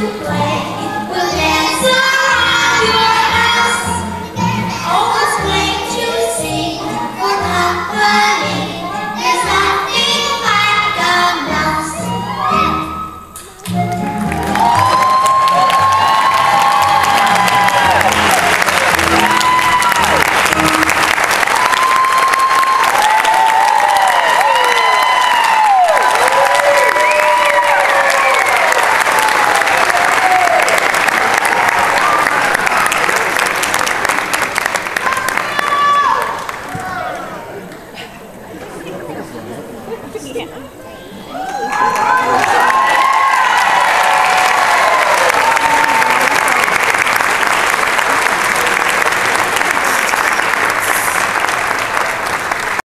to play.